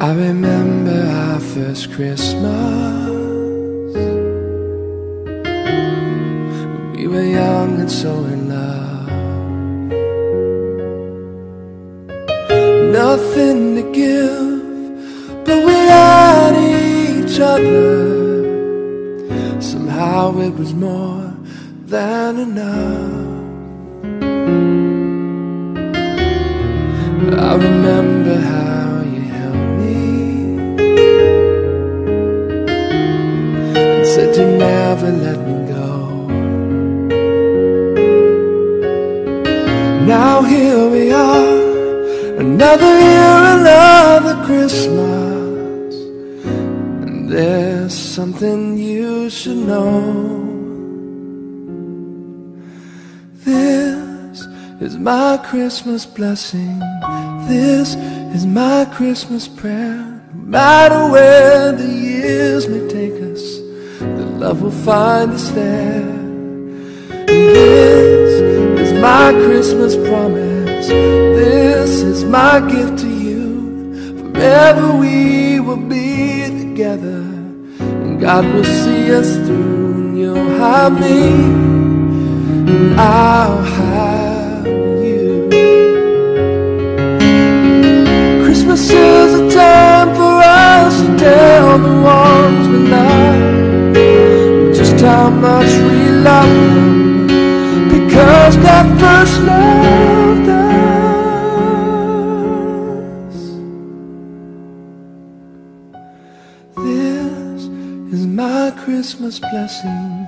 I remember our first Christmas. We were young and so in love. Nothing to give, but we had each other. Somehow it was more than enough. I remember how never let me go. Now here we are, another year, another Christmas, and there's something you should know. This is my Christmas blessing. This is my Christmas prayer. No matter where the years love will find us there. And this is my Christmas promise. This is my gift to you. Forever we will be together. And God will see us through. And you'll have me. And I'll have you. Christmas is a time for us to tell the ones how much we love them because God first loved us. This is my Christmas blessing.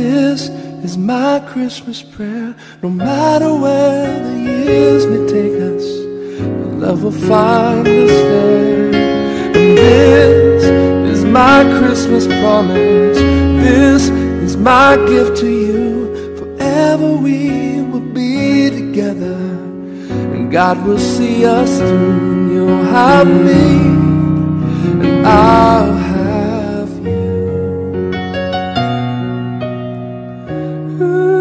This is my Christmas prayer. No matter where the years may take us, love will find us there. And this is my Christmas promise my gift to you. Forever we will be together, and God will see us through. And you'll have me, and I'll have you. Ooh.